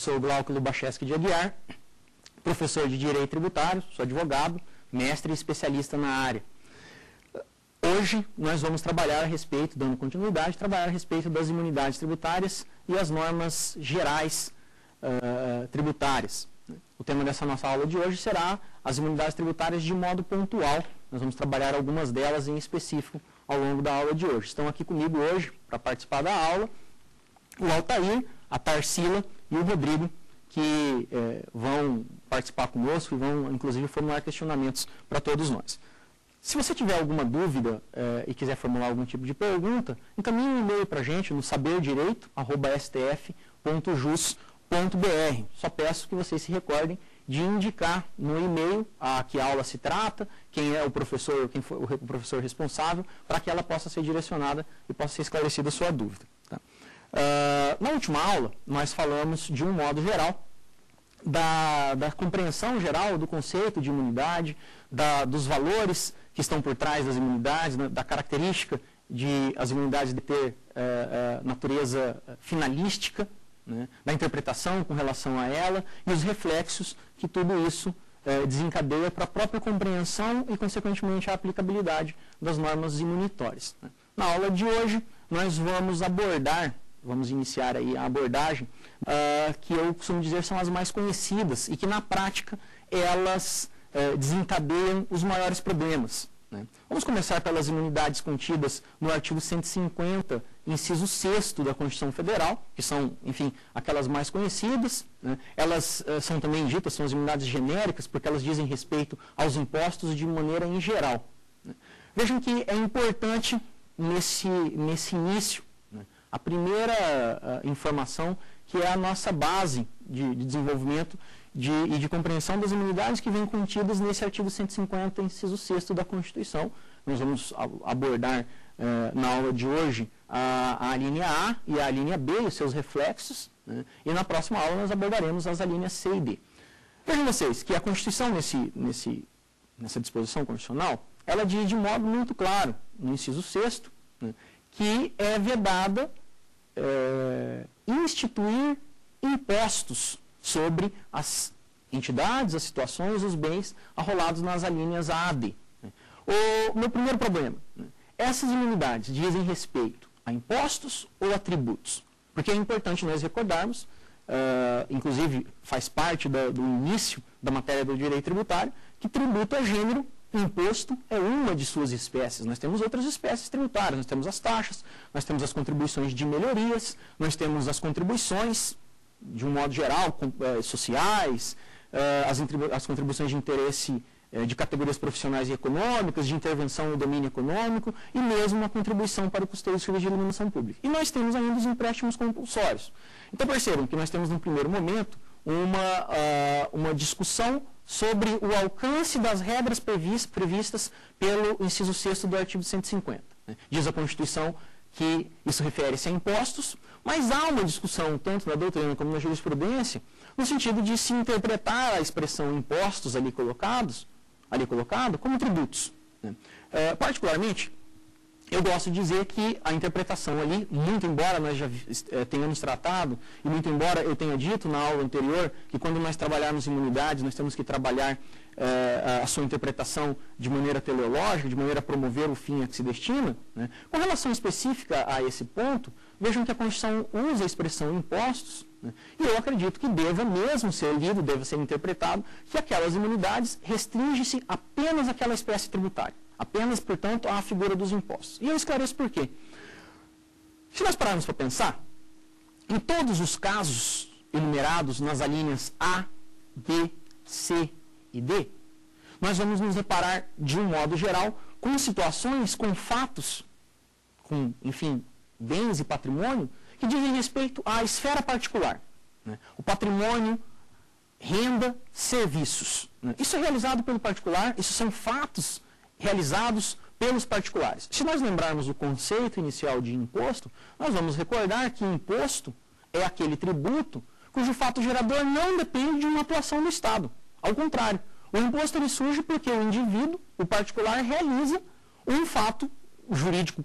Sou o Glauco Lubacheski de Aguiar, professor de Direito Tributário, sou advogado, mestre e especialista na área. Hoje nós vamos trabalhar a respeito, dando continuidade, trabalhar a respeito das imunidades tributárias e as normas gerais uh, tributárias. O tema dessa nossa aula de hoje será as imunidades tributárias de modo pontual. Nós vamos trabalhar algumas delas em específico ao longo da aula de hoje. Estão aqui comigo hoje para participar da aula o Altair, a Tarsila e o Rodrigo, que eh, vão participar conosco e vão, inclusive, formular questionamentos para todos nós. Se você tiver alguma dúvida eh, e quiser formular algum tipo de pergunta, encaminhe um e-mail para a gente no saberdireito.stf.jus.br. Só peço que vocês se recordem de indicar no e-mail a que aula se trata, quem é o professor, quem foi o professor responsável, para que ela possa ser direcionada e possa ser esclarecida a sua dúvida. Uh, na última aula, nós falamos de um modo geral da, da compreensão geral do conceito de imunidade, da, dos valores que estão por trás das imunidades, né, da característica de as imunidades de ter uh, uh, natureza finalística, né, da interpretação com relação a ela e os reflexos que tudo isso desencadeia para a própria compreensão e, consequentemente, a aplicabilidade das normas imunitórias. Né. Na aula de hoje, nós vamos abordar vamos iniciar aí a abordagem, uh, que eu costumo dizer são as mais conhecidas e que na prática elas uh, desencadeiam os maiores problemas. Né? Vamos começar pelas imunidades contidas no artigo 150, inciso 6 da Constituição Federal, que são, enfim, aquelas mais conhecidas. Né? Elas uh, são também ditas, são as imunidades genéricas, porque elas dizem respeito aos impostos de maneira em geral. Né? Vejam que é importante nesse, nesse início a primeira uh, informação que é a nossa base de, de desenvolvimento de, e de compreensão das imunidades que vêm contidas nesse artigo 150, inciso 6 da Constituição. Nós vamos abordar uh, na aula de hoje a, a linha A e a linha B e seus reflexos, né? e na próxima aula nós abordaremos as alíneas C e D. Vejam vocês que a Constituição, nesse, nesse, nessa disposição constitucional, ela diz de modo muito claro, no inciso 6 né, que é vedada é, instituir impostos sobre as entidades, as situações, os bens arrolados nas alíneas A a D. O meu primeiro problema, né, essas imunidades dizem respeito a impostos ou a tributos? Porque é importante nós recordarmos, uh, inclusive faz parte do, início da matéria do direito tributário, que tributo é gênero imposto é uma de suas espécies. Nós temos outras espécies tributárias. Nós temos as taxas, nós temos as contribuições de melhorias, nós temos as contribuições, de um modo geral, com, eh, sociais, eh, as, as, contribuições de interesse eh, de categorias profissionais e econômicas, de intervenção no domínio econômico e mesmo uma contribuição para o custeio dos serviços de iluminação pública. E nós temos ainda os empréstimos compulsórios. Então percebam que nós temos, no primeiro momento, uma, uh, uma discussão sobre o alcance das regras previstas pelo inciso 6 do artigo 150. Né? Diz a Constituição que isso refere-se a impostos, mas há uma discussão, tanto na doutrina como na jurisprudência, no sentido de se interpretar a expressão impostos ali colocados, ali colocado, como tributos. Né? É, particularmente, eu gosto de dizer que a interpretação ali, muito embora nós já é, tenhamos tratado, e muito embora eu tenha dito na aula anterior, que quando nós trabalharmos imunidades, nós temos que trabalhar é, a sua interpretação de maneira teleológica, de maneira a promover o fim a que se destina, né? com relação específica a esse ponto, vejam que a Constituição usa a expressão impostos, né? e eu acredito que deva mesmo ser lido, deva ser interpretado, que aquelas imunidades restringem-se apenas àquela espécie tributária. Apenas, portanto, a figura dos impostos. E eu esclareço por quê. Se nós pararmos para pensar, em todos os casos enumerados nas alíneas A, B, C e D, nós vamos nos deparar, de um modo geral, com situações, com fatos, com, enfim, bens e patrimônio, que dizem respeito à esfera particular. Né? O patrimônio, renda, serviços. Né? Isso é realizado pelo particular, isso são fatos realizados pelos particulares. Se nós lembrarmos o conceito inicial de imposto, nós vamos recordar que imposto é aquele tributo cujo fato gerador não depende de uma atuação do Estado. Ao contrário, o imposto ele surge porque o indivíduo, o particular, realiza um fato jurídico,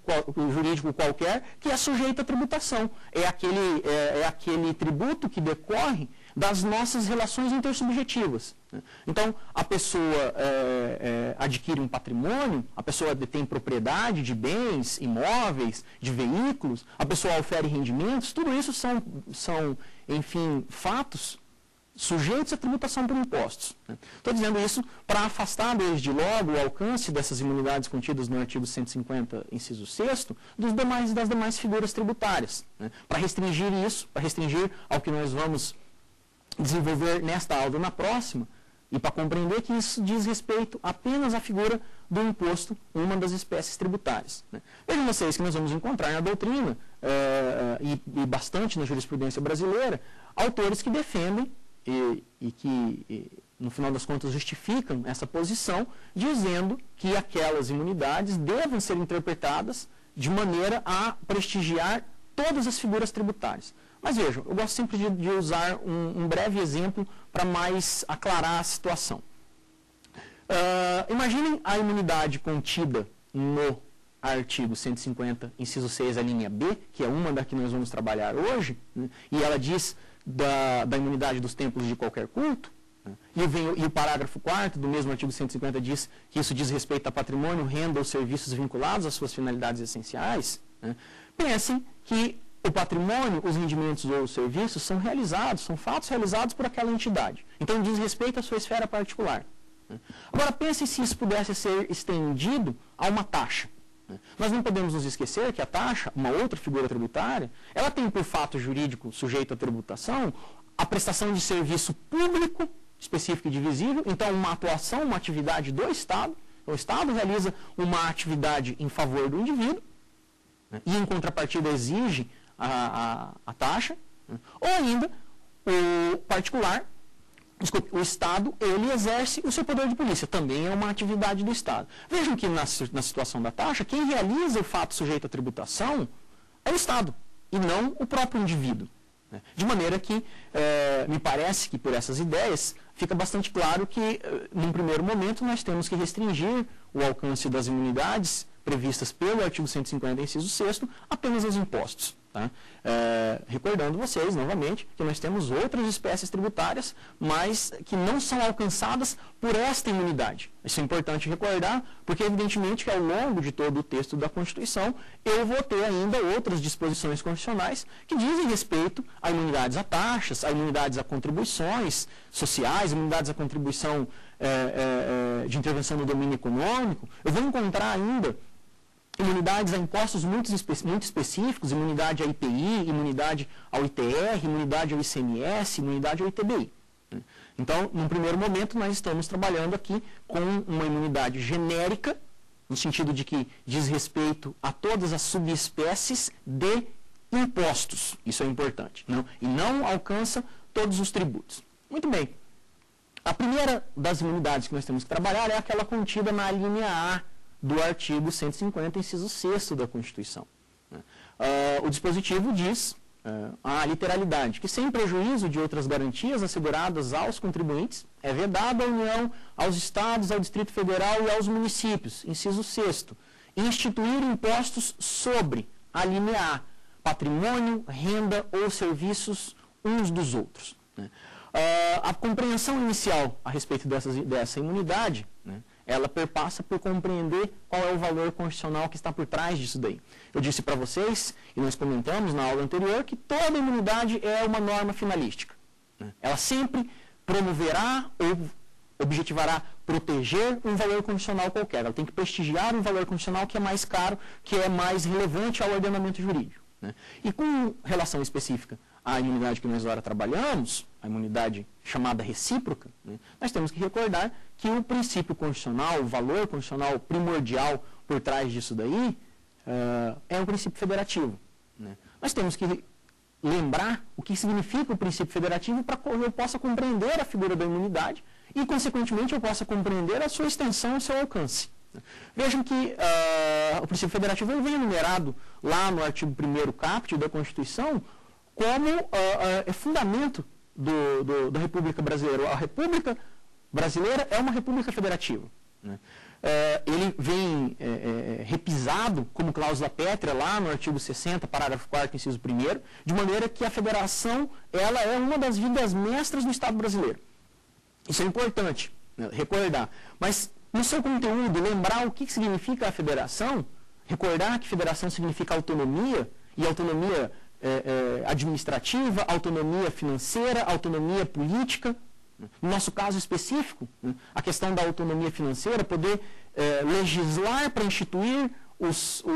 jurídico qualquer que é sujeito à tributação. É aquele, é, é aquele tributo que decorre das nossas relações intersubjetivas. Né? Então, a pessoa é, é, adquire um patrimônio, a pessoa detém propriedade de bens, imóveis, de veículos, a pessoa ofere rendimentos, tudo isso são, são enfim, fatos sujeitos à tributação por impostos. Estou né? dizendo isso para afastar desde logo o alcance dessas imunidades contidas no artigo 150, inciso 6 dos demais, das demais figuras tributárias. Né? Para restringir isso, para restringir ao que nós vamos desenvolver nesta aula na próxima, e para compreender que isso diz respeito apenas à figura do imposto, uma das espécies tributárias. Né? Vejam vocês que nós vamos encontrar na doutrina, eh, e, e bastante na jurisprudência brasileira, autores que defendem e, e que, e, no final das contas, justificam essa posição, dizendo que aquelas imunidades devem ser interpretadas de maneira a prestigiar todas as figuras tributárias. Mas vejam, eu gosto sempre de, de usar um, um, breve exemplo para mais aclarar a situação. Uh, imaginem a imunidade contida no artigo 150, inciso 6, a linha B, que é uma da que nós vamos trabalhar hoje, né, e ela diz da, da imunidade dos templos de qualquer culto, né? e, vem, e, o parágrafo 4 do mesmo artigo 150 diz que isso diz respeito a patrimônio, renda ou serviços vinculados às suas finalidades essenciais, né? pensem que o patrimônio, os rendimentos ou os serviços são realizados, são fatos realizados por aquela entidade. Então diz respeito à sua esfera particular. Né? Agora pense se isso pudesse ser estendido a uma taxa. Né? Nós não podemos nos esquecer que a taxa, uma outra figura tributária, ela tem por fato jurídico sujeito à tributação a prestação de serviço público específico e divisível, então uma atuação, uma atividade do Estado. O Estado realiza uma atividade em favor do indivíduo né? e, em contrapartida, exige a, a, a taxa. Né? Ou ainda, o particular Desculpe, o Estado, ele exerce o seu poder de polícia, também é uma atividade do Estado. Vejam que na, na situação da taxa, quem realiza o fato sujeito à tributação é o Estado, e não o próprio indivíduo. Né? De maneira que, é, me parece que por essas ideias, fica bastante claro que, eh, num primeiro momento, nós temos que restringir o alcance das imunidades previstas pelo artigo 150, inciso 6 apenas aos impostos. Tá? É, recordando vocês, novamente, que nós temos outras espécies tributárias, mas que não são alcançadas por esta imunidade. Isso é importante recordar, porque evidentemente que ao longo de todo o texto da Constituição, eu vou ter ainda outras disposições constitucionais que dizem respeito a imunidades a taxas, a imunidades a contribuições sociais, imunidades a contribuição é, é, é de intervenção no domínio econômico. Eu vou encontrar ainda imunidades a impostos muito, muito específicos, imunidade à IPI, imunidade ao ITR, imunidade ao ICMS, imunidade ao ITBI. Né? Então, num primeiro momento, nós estamos trabalhando aqui com uma imunidade genérica, no sentido de que diz respeito a todas as subespécies de impostos. Isso é importante. Não? E não alcança todos os tributos. Muito bem. A primeira das imunidades que nós temos que trabalhar é aquela contida na linha A do artigo 150, inciso 6 da Constituição. Uh, o dispositivo diz, uh, a literalidade, que sem prejuízo de outras garantias asseguradas aos contribuintes, é vedado à União, aos Estados, ao Distrito Federal e aos municípios, inciso 6 instituir impostos sobre, a patrimônio, renda ou serviços uns dos outros. Né? Uh, a compreensão inicial a respeito dessas, dessa imunidade ela perpassa por compreender qual é o valor constitucional que está por trás disso daí. Eu disse para vocês, e nós comentamos na aula anterior, que toda imunidade é uma norma finalística. Né? Ela sempre promoverá ou objetivará proteger um valor constitucional qualquer. Ela tem que prestigiar um valor constitucional que é mais caro, que é mais relevante ao ordenamento jurídico. Né? E com relação específica à imunidade que nós agora trabalhamos, a imunidade chamada recíproca, né, nós temos que recordar que o princípio constitucional, o valor constitucional primordial por trás disso daí, uh, é um princípio federativo. Né. Nós temos que lembrar o que significa o princípio federativo para que eu possa compreender a figura da imunidade e, consequentemente, eu possa compreender a sua extensão e o seu alcance. Vejam que uh, o princípio federativo vem enumerado lá no artigo 1 caput da Constituição como uh, uh, é fundamento do, do, da República Brasileira. A República Brasileira é uma república federativa. Né? é, ele vem é, é, repisado como cláusula pétrea lá no artigo 60, parágrafo 4 inciso 1 de maneira que a federação ela é uma das vidas mestras do Estado brasileiro. Isso é importante né, recordar. Mas no seu conteúdo, lembrar o que significa a federação, recordar que federação significa autonomia, e autonomia é, é, administrativa, autonomia financeira, autonomia política. No nosso caso específico, né, a questão da autonomia financeira, poder é, legislar para instituir os, o,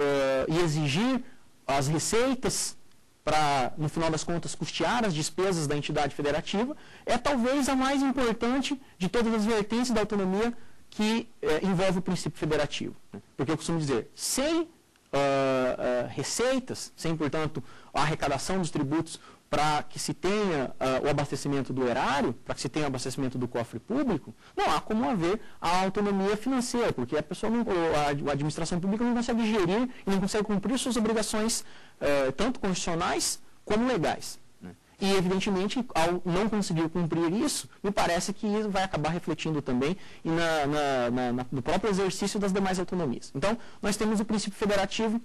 é, e exigir as receitas para, no final das contas, custear as despesas da entidade federativa, é talvez a mais importante de todas as vertentes da autonomia que é, envolve o princípio federativo. Né? Porque eu costumo dizer, sem uh, uh, receitas, sem, portanto, a arrecadação dos tributos para que se tenha uh, o abastecimento do erário, para que se tenha o abastecimento do cofre público, não há como haver a autonomia financeira, porque a pessoa não, a, administração pública não consegue gerir e não consegue cumprir suas obrigações, tanto constitucionais como legais. E, evidentemente, ao não conseguir cumprir isso, me parece que isso vai acabar refletindo também na, na, na, no próprio exercício das demais autonomias. Então, nós temos o princípio federativo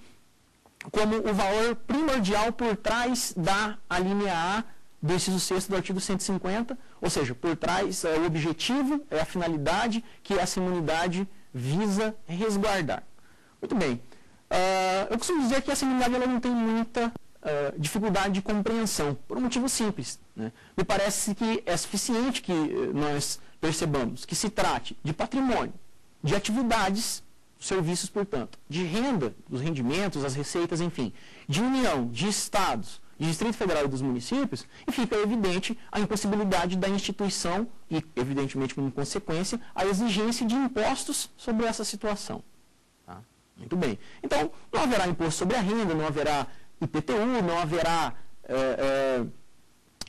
como o valor primordial por trás da linha A do inciso 6 do artigo 150, ou seja, por trás é o objetivo, é a finalidade que essa imunidade visa resguardar. Muito bem. Uh, eu costumo dizer que essa imunidade ela não tem muita dificuldade de compreensão, por um motivo simples. Né? Me parece que é suficiente que nós percebamos que se trate de patrimônio, de atividades, serviços, portanto, de renda, dos rendimentos, as receitas, enfim, de união, de estados, de Distrito Federal e dos municípios, e fica evidente a impossibilidade da instituição e, evidentemente, como consequência, a exigência de impostos sobre essa situação. Tá? Muito bem. Então, não haverá imposto sobre a renda, não haverá IPTU, não haverá é, é,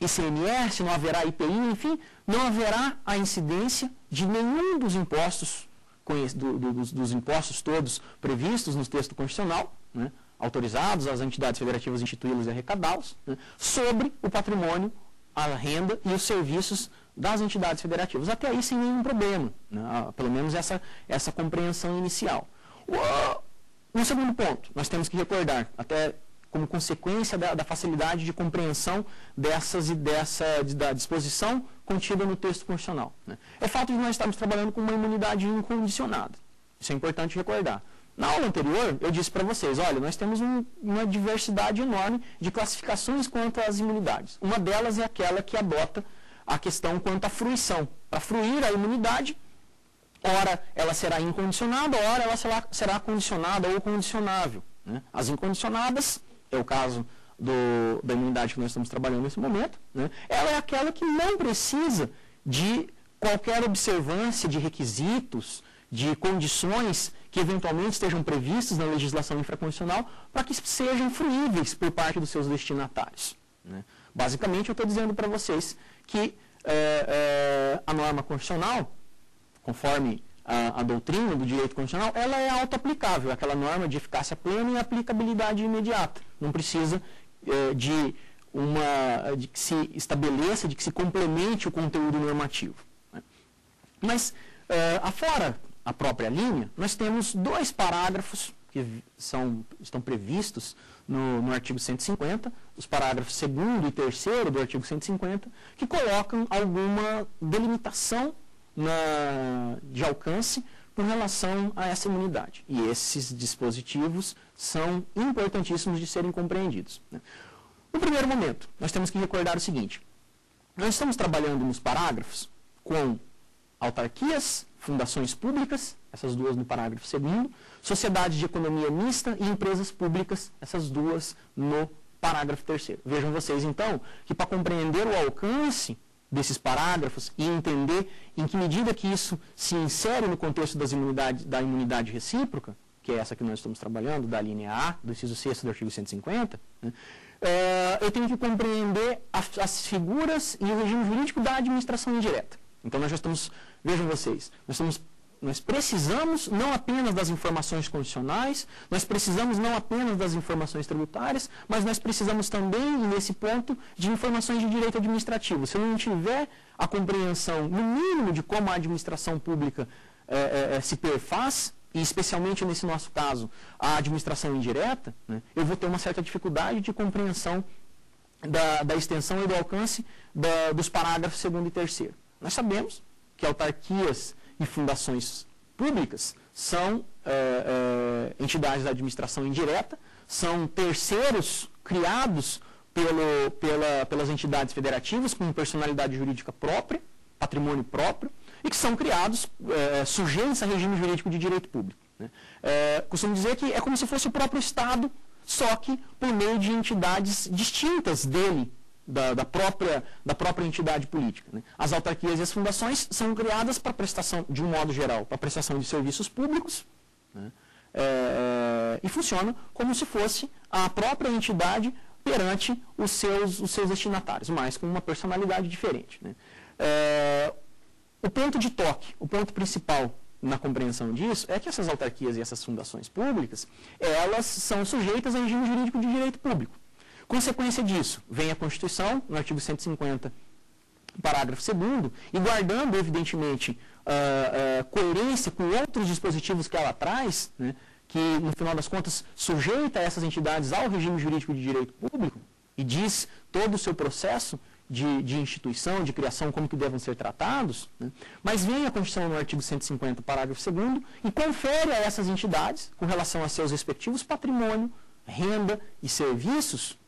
ICMS, não haverá IPI, enfim, não haverá a incidência de nenhum dos impostos, do, do, dos, dos, impostos todos previstos no texto constitucional, né, autorizados às entidades federativas instituí-los e arrecadá-los, né, sobre o patrimônio, a renda e os serviços das entidades federativas. Até aí sem nenhum problema, né, pelo menos essa, essa compreensão inicial. O, um segundo ponto, nós temos que recordar, até como consequência da, da, facilidade de compreensão dessas e dessa de, da disposição contida no texto constitucional. Né? É fato de nós estarmos trabalhando com uma imunidade incondicionada. Isso é importante recordar. Na aula anterior, eu disse para vocês, olha, nós temos um, uma diversidade enorme de classificações quanto às imunidades. Uma delas é aquela que adota a questão quanto à fruição. Para fruir a imunidade, ora ela será incondicionada, ora ela será, será condicionada ou condicionável. Né? As incondicionadas é o caso do, da imunidade que nós estamos trabalhando nesse momento, né, ela é aquela que não precisa de qualquer observância de requisitos, de condições que eventualmente estejam previstas na legislação infraconstitucional para que sejam fruíveis por parte dos seus destinatários. Né. Basicamente, eu estou dizendo para vocês que é, é, a norma constitucional, conforme a, a, doutrina do direito constitucional, ela é auto-aplicável, aquela norma de eficácia plena e aplicabilidade imediata. Não precisa é, de uma de que se estabeleça, de que se complemente o conteúdo normativo. Né? Mas, é, afora a própria linha, nós temos dois parágrafos que são, estão previstos no, no artigo 150, os parágrafos 2 e 3 do artigo 150, que colocam alguma delimitação na, de alcance com relação a essa imunidade. E esses dispositivos são importantíssimos de serem compreendidos. Né? No primeiro momento, nós temos que recordar o seguinte: nós estamos trabalhando nos parágrafos com autarquias, fundações públicas, essas duas no parágrafo segundo, sociedades de economia mista e empresas públicas, essas duas no parágrafo terceiro. Vejam vocês, então, que para compreender o alcance desses parágrafos e entender em que medida que isso se insere no contexto das imunidades, da imunidade recíproca, que é essa que nós estamos trabalhando, da linha A, do inciso 6 do artigo 150, né, é, eu tenho que compreender as, as, figuras e o regime jurídico da administração indireta. Então, nós já estamos, vejam vocês, nós estamos nós precisamos não apenas das informações condicionais, nós precisamos não apenas das informações tributárias, mas nós precisamos também, nesse ponto, de informações de direito administrativo. Se não tiver a compreensão, no mínimo, de como a administração pública é, é, se perfaz, e especialmente nesse nosso caso, a administração indireta, né, eu vou ter uma certa dificuldade de compreensão da, da extensão e do alcance da, dos parágrafos 2 e 3. Nós sabemos que autarquias e fundações públicas são é, é, entidades da administração indireta, são terceiros criados pelo, pela, pelas entidades federativas com personalidade jurídica própria, patrimônio próprio, e que são criados é, sujeitos a regime jurídico de direito público. Né? É, costumo dizer que é como se fosse o próprio Estado, só que por meio de entidades distintas dele, da, da, própria, da própria entidade política. Né? As autarquias e as fundações são criadas para prestação, de um modo geral, para prestação de serviços públicos, né? é, e funcionam como se fosse a própria entidade perante os seus, os seus destinatários, mas com uma personalidade diferente. Né? É, o ponto de toque, o ponto principal na compreensão disso é que essas autarquias e essas fundações públicas, elas são sujeitas ao regime jurídico de direito público. Consequência disso, vem a Constituição, no artigo 150, parágrafo 2 e guardando, evidentemente, uh, uh, coerência com outros dispositivos que ela traz, né, que, no final das contas, sujeita essas entidades ao regime jurídico de direito público e diz todo o seu processo de, de instituição, de criação, como que devem ser tratados, né? mas vem a Constituição no artigo 150, parágrafo 2 e confere a essas entidades, com relação a seus respectivos patrimônio, renda e serviços?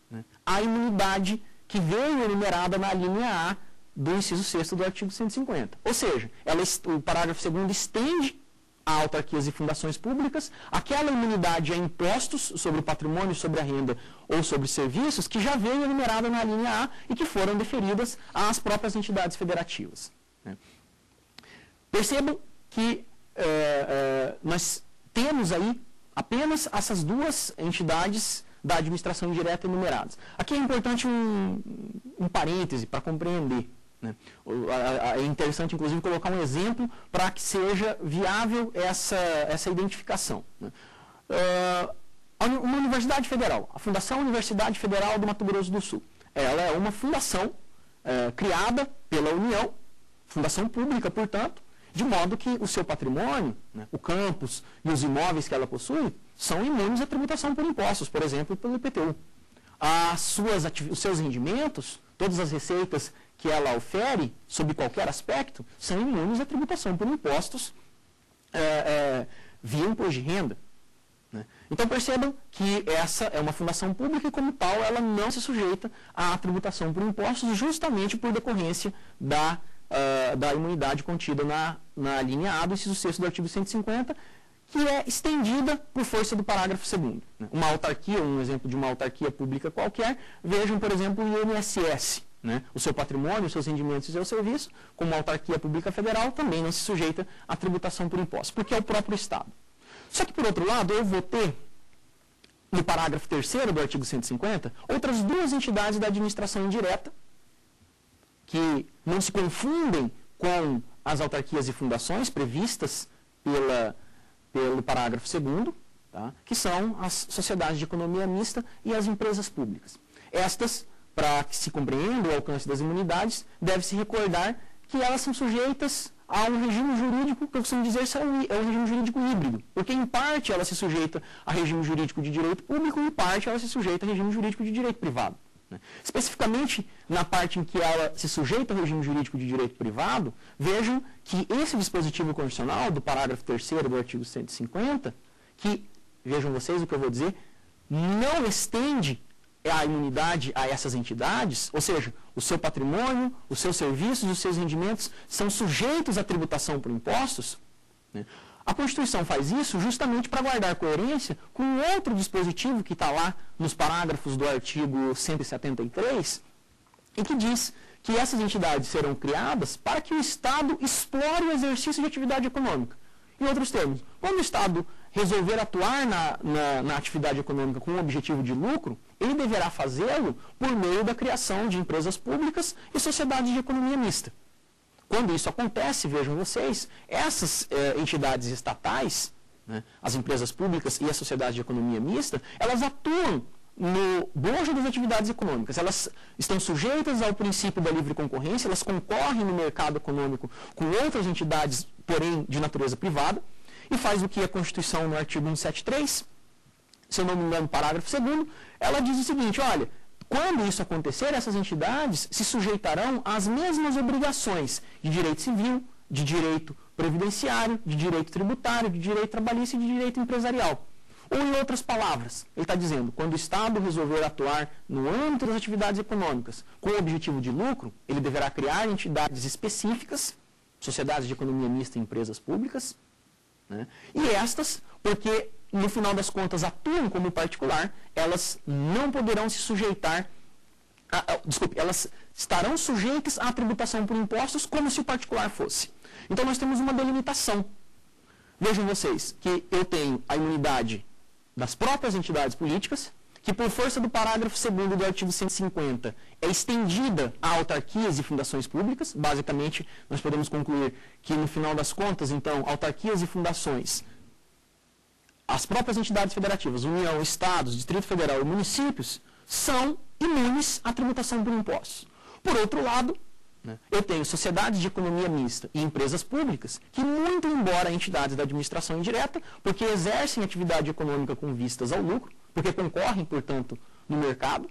A imunidade que veio enumerada na linha A do inciso 6 do artigo 150. Ou seja, ela, o parágrafo 2 estende a autarquias e fundações públicas, aquela imunidade a impostos sobre o patrimônio, sobre a renda ou sobre serviços que já veio enumerada na linha A e que foram deferidas às próprias entidades federativas. Né? Percebam que é, é, nós temos aí apenas essas duas entidades da administração indireta enumeradas. Aqui é importante um, um parêntese para compreender. Né? É interessante, inclusive, colocar um exemplo para que seja viável essa, essa identificação. Né? Uh, uma universidade federal, a Fundação Universidade Federal do Mato Grosso do Sul, ela é uma fundação uh, criada pela União, fundação pública, portanto, de modo que o seu patrimônio, né, o campus e os imóveis que ela possui, são imunes à tributação por impostos, por exemplo, pelo IPTU. As suas os seus rendimentos, todas as receitas que ela ofere, sob qualquer aspecto, são imunes à tributação por impostos é, é, via imposto de renda. Né? Então percebam que essa é uma fundação pública e, como tal, ela não se sujeita à tributação por impostos, justamente por decorrência da, uh, da imunidade contida na, na linha A do inciso 6 do artigo 150, que é estendida por força do parágrafo 2 né? Uma autarquia, um exemplo de uma autarquia pública qualquer, vejam, por exemplo, o INSS né, o seu patrimônio, os seus rendimentos e o seu serviço, como autarquia pública federal, também não se sujeita à tributação por impostos, porque é o próprio Estado. Só que, por outro lado, eu vou ter, no parágrafo 3 do artigo 150, outras duas entidades da administração indireta, que não se confundem com as autarquias e fundações previstas pela, pelo parágrafo 2 tá, que são as sociedades de economia mista e as empresas públicas. Estas para que se compreenda o alcance das imunidades, deve-se recordar que elas são sujeitas a um regime jurídico, que eu costumo dizer é um regime jurídico híbrido, porque em parte ela se sujeita a regime jurídico de direito público e em parte ela se sujeita a regime jurídico de direito privado. Né? Especificamente na parte em que ela se sujeita ao regime jurídico de direito privado, vejam que esse dispositivo constitucional, do parágrafo 3 do artigo 150, que, vejam vocês o que eu vou dizer, não estende a imunidade a essas entidades, ou seja, o seu patrimônio, os seus serviços, os seus rendimentos são sujeitos à tributação por impostos, né? A Constituição faz isso justamente para guardar coerência com outro dispositivo que está lá nos parágrafos do artigo 173 e que diz que essas entidades serão criadas para que o Estado explore o exercício de atividade econômica. Em outros termos, quando o Estado resolver atuar na, na, na atividade econômica com o objetivo de lucro, ele deverá fazê-lo por meio da criação de empresas públicas e sociedades de economia mista. Quando isso acontece, vejam vocês, essas eh, entidades estatais, né, as empresas públicas e a sociedade de economia mista, elas atuam no bojo das atividades econômicas. Elas estão sujeitas ao princípio da livre concorrência, elas concorrem no mercado econômico com outras entidades, porém de natureza privada, e faz o que a Constituição, no artigo 173, se eu não me engano, parágrafo 2, ela diz o seguinte: olha, quando isso acontecer, essas entidades se sujeitarão às mesmas obrigações de direito civil, de direito previdenciário, de direito tributário, de direito trabalhista e de direito empresarial. Ou, em outras palavras, ele está dizendo, quando o Estado resolver atuar no âmbito das atividades econômicas com o objetivo de lucro, ele deverá criar entidades específicas, sociedades de economia mista e empresas públicas, né? e estas, porque no final das contas atuam como particular, elas não poderão se sujeitar, a, a, desculpe, elas estarão sujeitas à tributação por impostos como se o particular fosse. Então nós temos uma delimitação. Vejam vocês que eu tenho a imunidade das próprias entidades políticas, que por força do parágrafo 2 do artigo 150 é estendida a autarquias e fundações públicas. Basicamente, nós podemos concluir que, no final das contas, então, autarquias e fundações, as próprias entidades federativas, União, Estados, Distrito Federal e municípios, são imunes à tributação por impostos. Por outro lado, né? Eu tenho sociedades de economia mista e empresas públicas que, muito embora entidades da administração indireta, porque exercem atividade econômica com vistas ao lucro, porque concorrem, portanto, no mercado,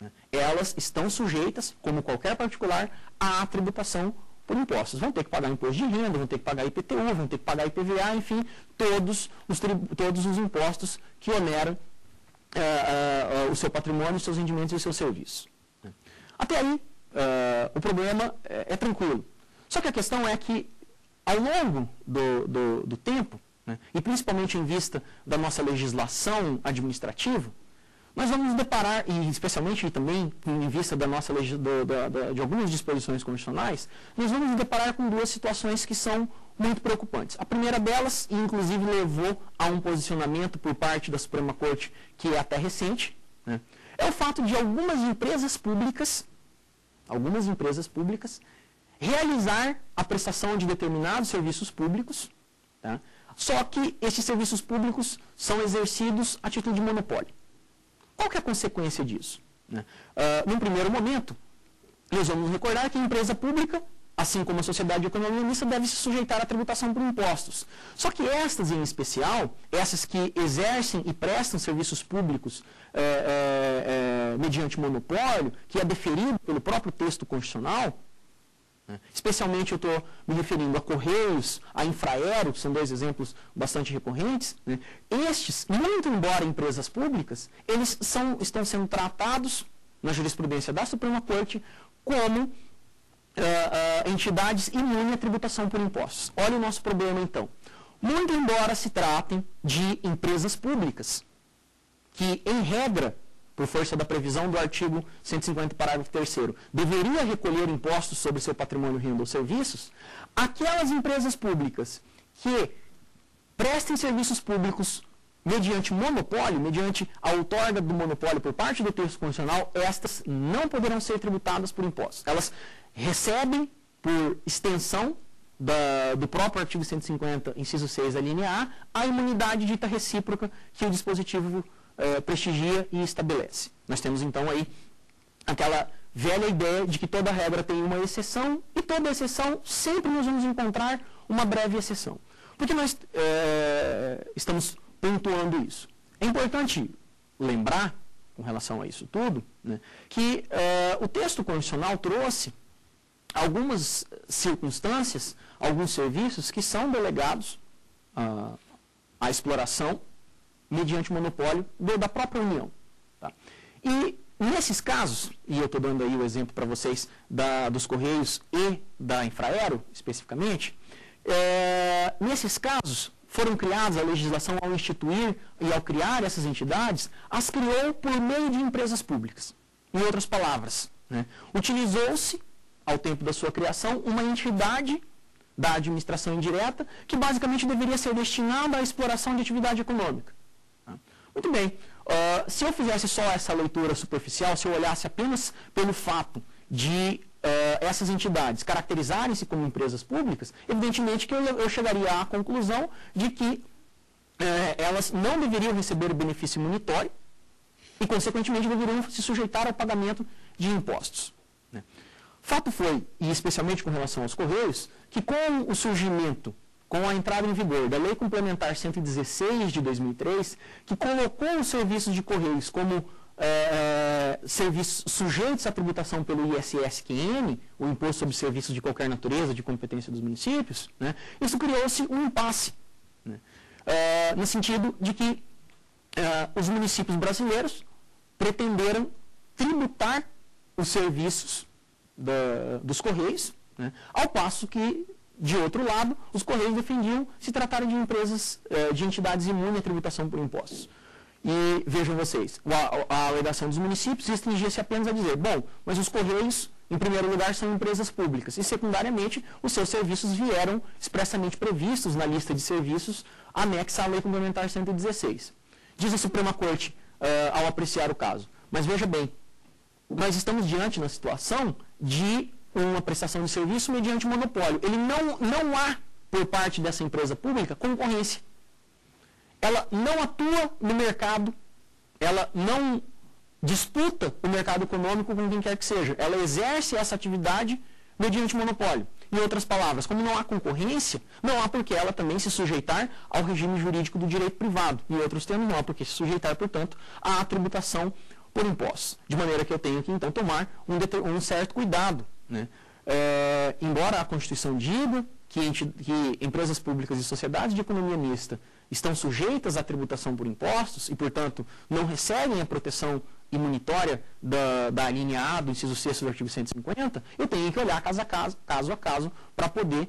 né? elas estão sujeitas, como qualquer particular, à tributação por impostos. Vão ter que pagar imposto de renda, vão ter que pagar IPTU, vão ter que pagar IPVA, enfim, todos os, todos os impostos que oneram uh, uh, o seu patrimônio, os seus rendimentos e os seus serviços. Né? Até aí, uh, o problema é, é, tranquilo. Só que a questão é que, ao longo do, do, do tempo, né, e principalmente em vista da nossa legislação administrativa, nós vamos nos deparar, e especialmente também em vista da nossa da, da, de algumas disposições constitucionais, nós vamos nos deparar com duas situações que são muito preocupantes. A primeira delas, inclusive, levou a um posicionamento por parte da Suprema Corte que é até recente, né, é o fato de algumas empresas públicas algumas empresas públicas, realizar a prestação de determinados serviços públicos, tá? Só que esses serviços públicos são exercidos a título de monopólio. Qual que é a consequência disso? Né? Uh, num primeiro momento, nós vamos recordar que a empresa pública assim como a sociedade de economia mista, deve se sujeitar à tributação por impostos. Só que estas, em especial, essas que exercem e prestam serviços públicos é, é, é, mediante monopólio, que é deferido pelo próprio texto constitucional, especialmente eu estou me referindo a Correios, a Infraero, que são dois exemplos bastante recorrentes, né, estes, muito embora empresas públicas, eles são, estão sendo tratados na jurisprudência da Suprema Corte como uh, uh, entidades imunes à tributação por impostos. Olha o nosso problema então. Muito embora se tratem de empresas públicas, que, em regra, por força da previsão do artigo 150, parágrafo 3 deveria recolher impostos sobre seu patrimônio, renda ou serviços, aquelas empresas públicas que prestem serviços públicos mediante monopólio, mediante a outorga do monopólio por parte do texto constitucional, estas não poderão ser tributadas por impostos. Elas recebem, por extensão da, do próprio artigo 150, inciso 6, a linha A, a imunidade dita recíproca que o dispositivo eh, prestigia e estabelece. Nós temos então aí aquela velha ideia de que toda regra tem uma exceção e toda exceção sempre nós vamos encontrar uma breve exceção. Por que nós eh, estamos pontuando isso? É importante lembrar, com relação a isso tudo, né, que eh, o texto constitucional trouxe algumas circunstâncias, alguns serviços que são delegados ah, à exploração mediante monopólio do, da própria União. Tá? E nesses casos, e eu estou dando aí o exemplo para vocês da, dos Correios e da Infraero, especificamente, é, nesses casos foram criadas a legislação ao instituir e ao criar essas entidades, as criou por meio de empresas públicas. Em outras palavras, né, utilizou-se ao tempo da sua criação, uma entidade da administração indireta que basicamente deveria ser destinada à exploração de atividade econômica. Muito bem. Uh, se eu fizesse só essa leitura superficial, se eu olhasse apenas pelo fato de uh, essas entidades caracterizarem-se como empresas públicas, evidentemente que eu, eu chegaria à conclusão de que uh, elas não deveriam receber o benefício imunitório, e, consequentemente, deveriam se sujeitar ao pagamento de impostos. Né? Fato foi, e especialmente com relação aos Correios, que com o surgimento, com a entrada em vigor da Lei Complementar 116 de 2003, que colocou os serviços de Correios como é, serviços sujeitos à tributação pelo ISSQN, o Imposto sobre Serviços de Qualquer Natureza, de competência dos municípios, né, isso criou-se um impasse, né, é, no sentido de que é, os municípios brasileiros pretenderam tributar os serviços da, dos Correios, né, ao passo que, de outro lado, os Correios defendiam se tratarem de empresas, de entidades imunes à tributação por impostos. E vejam vocês, a, a alegação dos municípios restringia-se apenas a dizer, bom, mas os Correios, em primeiro lugar, são empresas públicas. E, secundariamente, os seus serviços vieram expressamente previstos na lista de serviços anexa à Lei Complementar 116. Diz a Suprema Corte uh, ao apreciar o caso. Mas veja bem, nós estamos diante na situação de uma prestação de serviço mediante monopólio. Ele não, não há, por parte dessa empresa pública, concorrência ela não atua no mercado, ela não disputa o mercado econômico com quem quer que seja. Ela exerce essa atividade mediante monopólio. Em outras palavras, como não há concorrência, não há por que ela também se sujeitar ao regime jurídico do direito privado. Em outros termos, não há por que se sujeitar, portanto, à tributação por impostos. De maneira que eu tenho que, então, tomar um, um certo cuidado. Né? É, embora a Constituição diga que, que empresas públicas e sociedades de economia mista estão sujeitas à tributação por impostos e, portanto, não recebem a proteção imunitória da, da linha A do inciso 6 do artigo 150, eu tenho que olhar caso a caso, caso, a caso para poder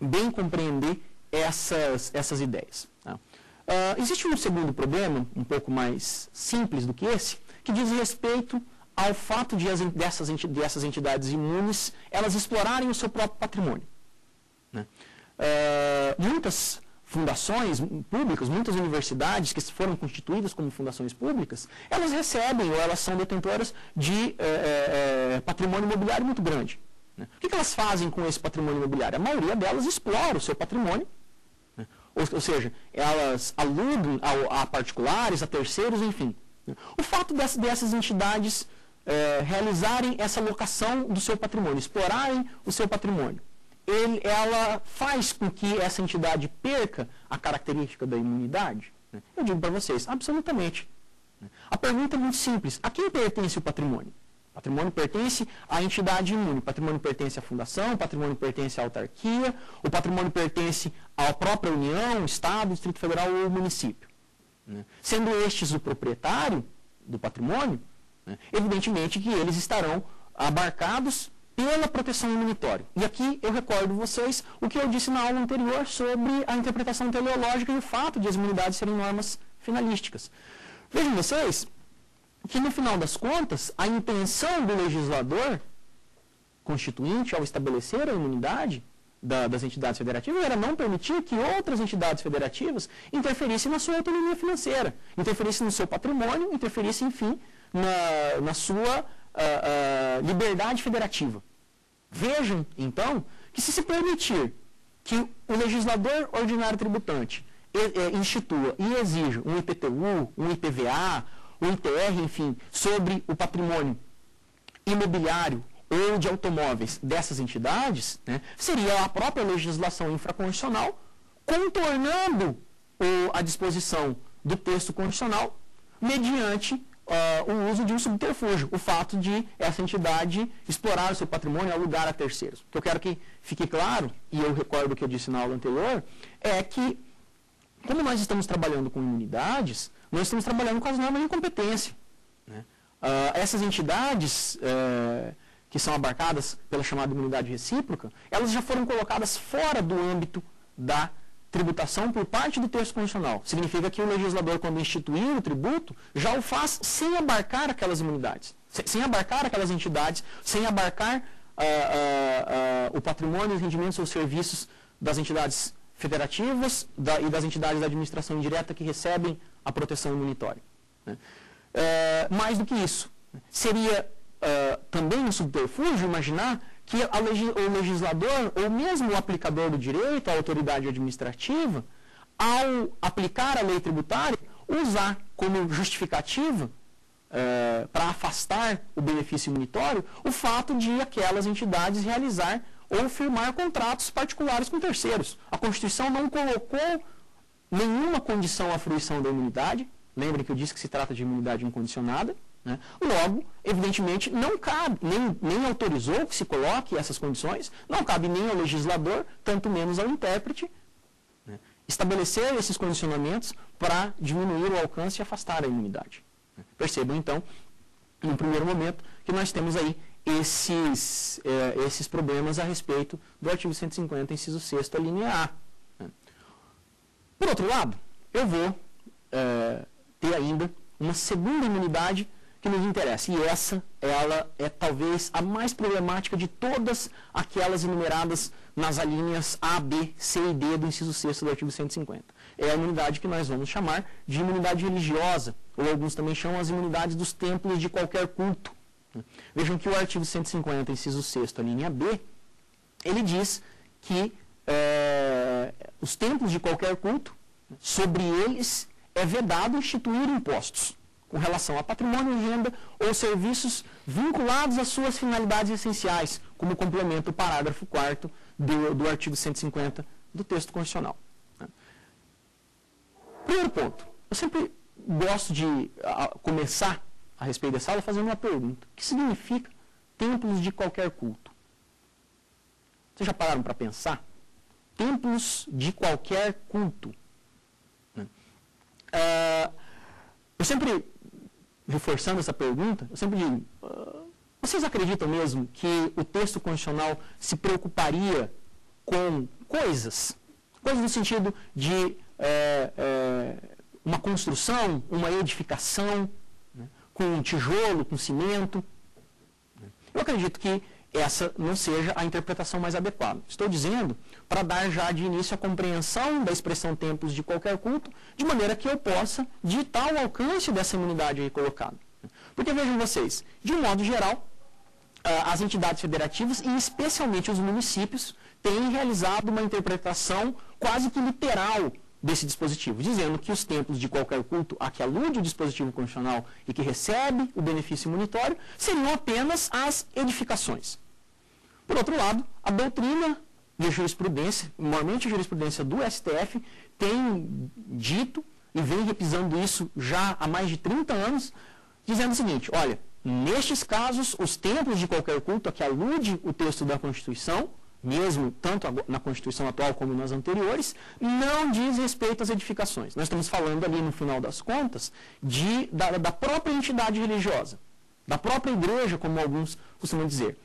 bem compreender essas, essas ideias. Tá? Uh, existe um segundo problema, um pouco mais simples do que esse, que diz respeito ao fato de as, dessas, dessas entidades imunes elas explorarem o seu próprio patrimônio. Né? Uh, muitas fundações públicas, muitas universidades que foram constituídas como fundações públicas, elas recebem ou elas são detentoras de é, é, patrimônio imobiliário muito grande. Né? O que, que, elas fazem com esse patrimônio imobiliário? A maioria delas explora o seu patrimônio, né? ou, ou, seja, elas alugam a, a, particulares, a terceiros, enfim. Né? O fato dessas, dessas entidades é, realizarem essa locação do seu patrimônio, explorarem o seu patrimônio, ele, ela faz com que essa entidade perca a característica da imunidade? Né? Eu digo para vocês, absolutamente. Né? A pergunta é muito simples. A quem pertence o patrimônio? Patrimônio pertence à entidade imune, patrimônio pertence à fundação, o patrimônio pertence à autarquia, o patrimônio pertence à própria União, Estado, Distrito Federal ou município. Né? Sendo estes o proprietário do patrimônio, evidentemente que eles estarão abarcados pela proteção imunitória. E aqui eu recordo vocês o que eu disse na aula anterior sobre a interpretação teleológica e o fato de as imunidades serem normas finalísticas. Vejam vocês que, no final das contas, a intenção do legislador constituinte ao estabelecer a imunidade da, das entidades federativas era não permitir que outras entidades federativas interferissem na sua autonomia financeira, interferissem no seu patrimônio, interferissem, enfim, na, na sua uh, uh, liberdade federativa. Vejam, então, que se se permitir que o legislador ordinário tributante institua e exija um IPTU, um IPVA, um ITR, enfim, sobre o patrimônio imobiliário ou de automóveis dessas entidades, né, seria a própria legislação infraconstitucional contornando o, a disposição do texto constitucional mediante uh, o uso de um subterfúgio, o fato de essa entidade explorar o seu patrimônio e alugar a terceiros. O que eu quero que fique claro, e eu recordo o que eu disse na aula anterior, é que, como nós estamos trabalhando com imunidades, nós estamos trabalhando com as normas de competência. Né? Uh, essas entidades uh, que são abarcadas pela chamada imunidade recíproca, elas já foram colocadas fora do âmbito da tributação por parte do texto constitucional. Significa que o legislador, quando instituir o tributo, já o faz sem abarcar aquelas imunidades, sem abarcar aquelas entidades, sem abarcar uh, uh, uh, o patrimônio, os rendimentos ou serviços das entidades federativas da, e das entidades da administração indireta que recebem a proteção imunitória. Né? Eh, mais do que isso, seria também um subterfúgio imaginar que o legislador, ou mesmo o aplicador do direito, a autoridade administrativa, ao aplicar a lei tributária, usar como justificativa é, para afastar o benefício imunitório o fato de aquelas entidades realizar ou firmar contratos particulares com terceiros. A Constituição não colocou nenhuma condição à fruição da imunidade. Lembrem que eu disse que se trata de imunidade incondicionada. Né? Logo, evidentemente, não cabe, nem, nem autorizou que se coloque essas condições, não cabe nem ao legislador, tanto menos ao intérprete, né? estabelecer esses condicionamentos para diminuir o alcance e afastar a imunidade. Né? Percebam, então, no primeiro momento, que nós temos aí esses, eh, esses problemas a respeito do artigo 150, inciso 6 a linha A. Né? Por outro lado, eu vou eh, ter ainda uma segunda imunidade que nos interessa. E essa, ela é talvez a mais problemática de todas aquelas enumeradas nas alíneas A, B, C e D do inciso 6 do artigo 150. É a imunidade que nós vamos chamar de imunidade religiosa, ou alguns também chamam as imunidades dos templos de qualquer culto. Vejam que o artigo 150, inciso 6 a linha B, ele diz que é, os templos de qualquer culto, sobre eles é vedado instituir impostos com relação a patrimônio, renda ou serviços vinculados às suas finalidades essenciais, como complemento o parágrafo 4 do, do artigo 150 do texto constitucional. Primeiro ponto, eu sempre gosto de a, começar a respeito dessa aula fazendo uma pergunta. O que significa templos de qualquer culto? Vocês já pararam para pensar? Templos de qualquer culto. Né? Uh, eu sempre reforçando essa pergunta, eu sempre digo, uh, vocês acreditam mesmo que o texto constitucional se preocuparia com coisas? Coisas no sentido de é, é, uma construção, uma edificação, né, com tijolo, com cimento. Eu acredito que essa não seja a interpretação mais adequada. Estou dizendo para dar já de início a compreensão da expressão tempos de qualquer culto, de maneira que eu possa ditar o alcance dessa imunidade aí colocada. Porque vejam vocês, de um modo geral, ah, as entidades federativas e especialmente os municípios têm realizado uma interpretação quase que literal desse dispositivo, dizendo que os templos de qualquer culto a que alude o dispositivo constitucional e que recebe o benefício imunitório seriam apenas as edificações. Por outro lado, a doutrina de jurisprudência, normalmente a jurisprudência do STF, tem dito e vem repisando isso já há mais de 30 anos, dizendo o seguinte: olha, nestes casos, os templos de qualquer culto a que alude o texto da Constituição, mesmo tanto na Constituição atual como nas anteriores, não diz respeito às edificações. Nós estamos falando ali, no final das contas, de, da, da própria entidade religiosa, da própria igreja, como alguns costumam dizer.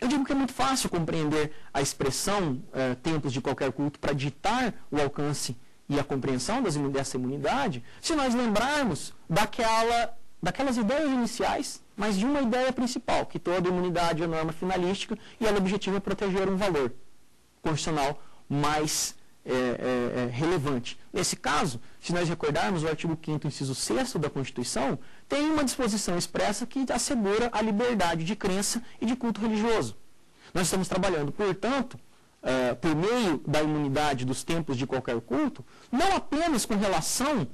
Eu digo que é muito fácil compreender a expressão eh, tempos de qualquer culto para ditar o alcance e a compreensão das, dessa imunidade, se nós lembrarmos daquela, daquelas ideias iniciais, mas de uma ideia principal, que toda imunidade é norma finalística e ela objetiva proteger um valor constitucional mais é, é, é, relevante. Nesse caso, se nós recordarmos, o artigo 5 inciso 6 da Constituição tem uma disposição expressa que assegura a liberdade de crença e de culto religioso. Nós estamos trabalhando, portanto, é, por meio da imunidade dos tempos de qualquer culto, não apenas com relação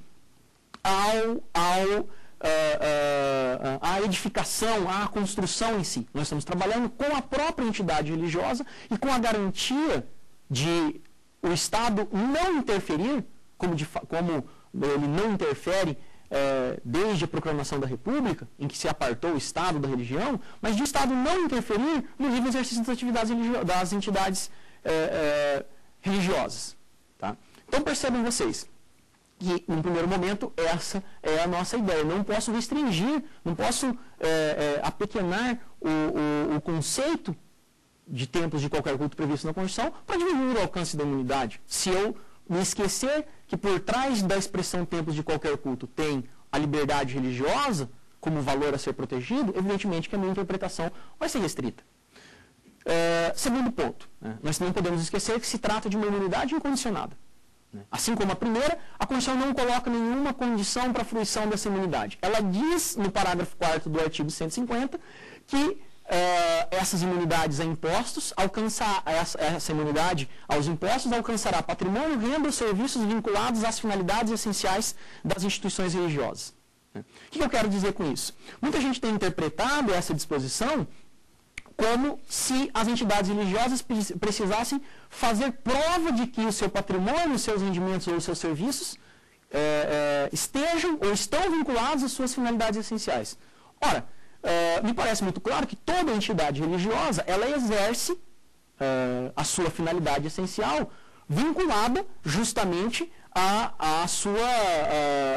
ao, ao Uh, uh, a edificação, a construção em si. Nós estamos trabalhando com a própria entidade religiosa e com a garantia de o Estado não interferir, como, de, como ele não interfere é, desde a proclamação da República, em que se apartou o Estado da religião, mas de o Estado não interferir no livre exercício das atividades das entidades é, é, religiosas. Tá? Então percebem vocês que, no primeiro momento, essa é a nossa ideia. Não posso restringir, não posso é, é, apequenar o, o, o conceito de tempos de qualquer culto previsto na Constituição para diminuir o alcance da imunidade. Se eu me esquecer que por trás da expressão tempos de qualquer culto tem a liberdade religiosa como valor a ser protegido, evidentemente que a minha interpretação vai ser restrita. É, segundo ponto, né, nós não podemos esquecer que se trata de uma imunidade incondicionada. Né. Assim como a primeira, a Constituição não coloca nenhuma condição para a fruição dessa imunidade. Ela diz no parágrafo 4 do artigo 150 que é, essas imunidades a impostos, alcançar essa, essa, imunidade aos impostos alcançará patrimônio, renda ou serviços vinculados às finalidades essenciais das instituições religiosas. Né? O que eu quero dizer com isso? Muita gente tem interpretado essa disposição como se as entidades religiosas precisassem fazer prova de que o seu patrimônio, os seus rendimentos ou os seus serviços é, é, estejam ou estão vinculados às suas finalidades essenciais. Ora, é, me parece muito claro que toda entidade religiosa ela exerce a sua finalidade essencial vinculada justamente a, a sua,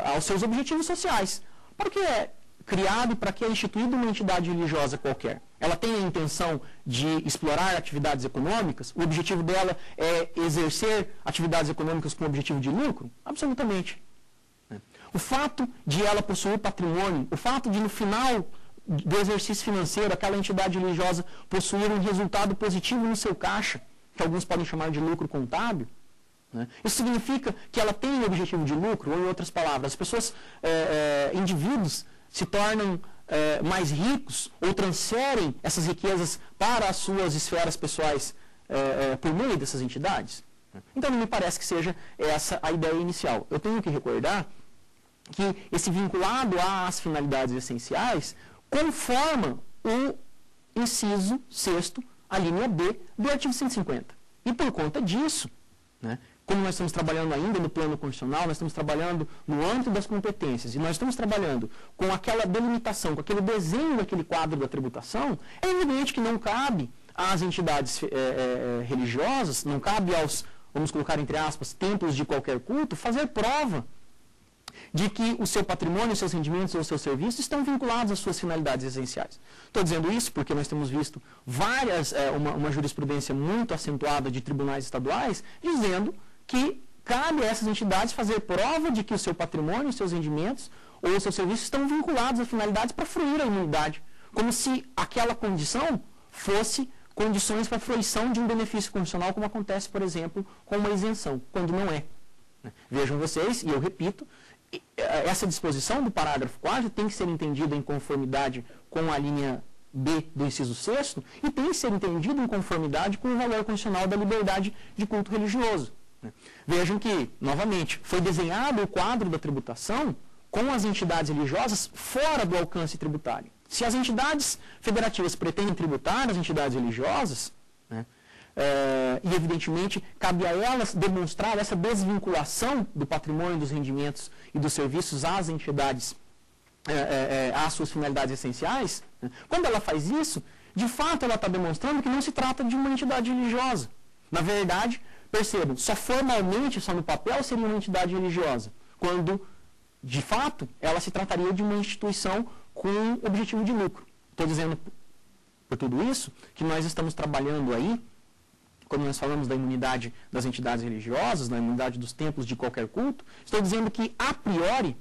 a, aos seus objetivos sociais. Para que é criado e para que é instituída uma entidade religiosa qualquer? Ela tem a intenção de explorar atividades econômicas? O objetivo dela é exercer atividades econômicas com objetivo de lucro? Absolutamente. O fato de ela possuir patrimônio, o fato de no final do exercício financeiro aquela entidade religiosa possuir um resultado positivo no seu caixa, que alguns podem chamar de lucro contábil, né? Isso significa que ela tem um objetivo de lucro, ou em outras palavras, as pessoas, é, é, indivíduos, se tornam é, mais ricos ou transferem essas riquezas para as suas esferas pessoais por meio dessas entidades. Então não me parece que seja essa a ideia inicial. Eu tenho que recordar que esse vinculado às finalidades essenciais conforma o inciso sexto, a linha B do artigo 150. E por conta disso, né, como nós estamos trabalhando ainda no plano constitucional, nós estamos trabalhando no âmbito das competências e nós estamos trabalhando com aquela delimitação, com aquele desenho daquele quadro da tributação, é evidente que não cabe às entidades é, é, religiosas, não cabe aos, vamos colocar entre aspas, templos de qualquer culto, fazer prova de que o seu patrimônio, seus rendimentos ou seus serviços estão vinculados às suas finalidades essenciais. Estou dizendo isso porque nós temos visto várias, é, uma, uma jurisprudência muito acentuada de tribunais estaduais dizendo que cabe a essas entidades fazer prova de que o seu patrimônio, seus rendimentos ou seus serviços estão vinculados a finalidades para fruir a imunidade, como se aquela condição fosse condições para a fruição de um benefício constitucional, como acontece, por exemplo, com uma isenção, quando não é. Vejam vocês, e eu repito, essa disposição do parágrafo 4 tem que ser entendida em conformidade com a linha B do inciso 6 e tem que ser entendido em conformidade com o valor constitucional da liberdade de culto religioso. Né? Vejam que, novamente, foi desenhado o quadro da tributação com as entidades religiosas fora do alcance tributário. Se as entidades federativas pretendem tributar as entidades religiosas, e evidentemente cabe a elas demonstrar essa desvinculação do patrimônio, dos rendimentos e dos serviços às entidades, é, é, às suas finalidades essenciais, né, quando ela faz isso, de fato ela está demonstrando que não se trata de uma entidade religiosa. Na verdade, Percebam, só formalmente, só no papel, seria uma entidade religiosa, quando, de fato, ela se trataria de uma instituição com objetivo de lucro. Estou dizendo, por tudo isso, que nós estamos trabalhando aí, quando nós falamos da imunidade das entidades religiosas, da imunidade dos templos de qualquer culto, estou dizendo que, a priori,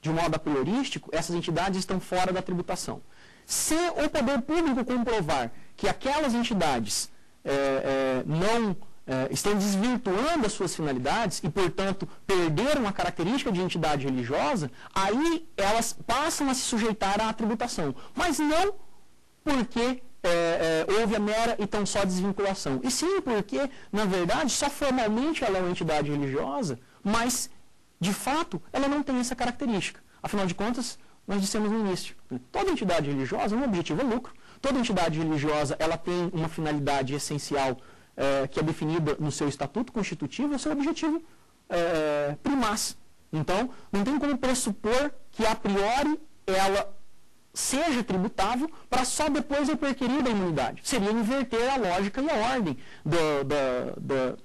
de um modo a priorístico, essas entidades estão fora da tributação. Se o poder público comprovar que aquelas entidades é, é, não eh, estão desvirtuando as suas finalidades e, portanto, perderam a característica de entidade religiosa, aí elas passam a se sujeitar à tributação. Mas não porque eh, eh, houve a mera e tão só desvinculação. E sim porque, na verdade, só formalmente ela é uma entidade religiosa, mas, de fato, ela não tem essa característica. Afinal de contas, nós dissemos no início, toda entidade religiosa, um objetivo é lucro, toda entidade religiosa ela tem uma finalidade essencial é, que é definida no seu estatuto constitutivo, é o seu objetivo é, primaz. Então, não tem como pressupor que a priori ela seja tributável para só depois eu perquirir da imunidade. Seria inverter a lógica e a ordem do, do, do,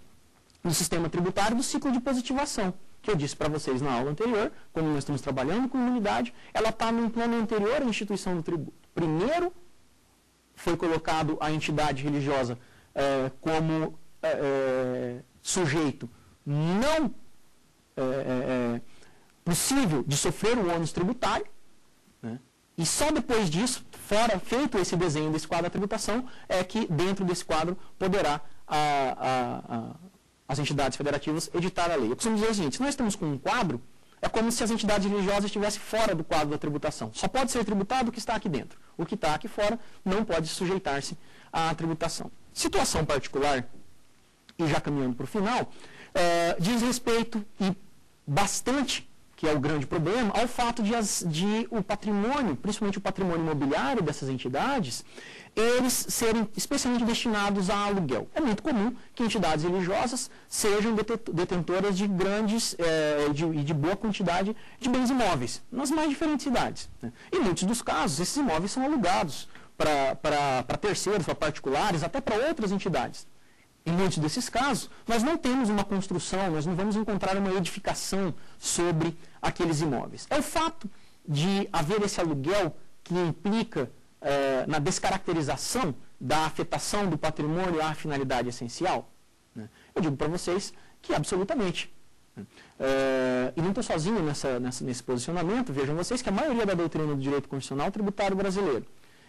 do sistema tributário do ciclo de positivação que eu disse para vocês na aula anterior, quando nós estamos trabalhando com imunidade, ela está num plano anterior à instituição do tributo. Primeiro foi colocado a entidade religiosa é, como é, é, sujeito não possível de sofrer o ônus tributário? E só depois disso, fora feito esse desenho desse quadro da tributação, é que dentro desse quadro poderá a, a, a, as entidades federativas editar a lei. Eu costumo dizer o seguinte, se nós estamos com um quadro, é como se as entidades religiosas estivessem fora do quadro da tributação. Só pode ser tributado o que está aqui dentro. O que está aqui fora não pode sujeitar-se à tributação. Situação particular, e já caminhando para o final, é, diz respeito e bastante que é o grande problema, ao fato de, as, de o patrimônio, principalmente o patrimônio imobiliário dessas entidades, eles serem especialmente destinados a aluguel. É muito comum que entidades religiosas sejam detentoras de grandes e eh, de, de, boa quantidade de bens imóveis, nas mais diferentes cidades. Né? Em muitos dos casos, esses imóveis são alugados para terceiros, para particulares, até para outras entidades. Em muitos desses casos, nós não temos uma construção, nós não vamos encontrar uma edificação sobre aqueles imóveis. É o fato de haver esse aluguel que implica eh, na descaracterização da afetação do patrimônio à finalidade essencial? Né? Eu digo para vocês que absolutamente. Eh, e não estou sozinho nessa, nessa, nesse posicionamento, vejam vocês que a maioria da doutrina do direito constitucional tributário brasileiro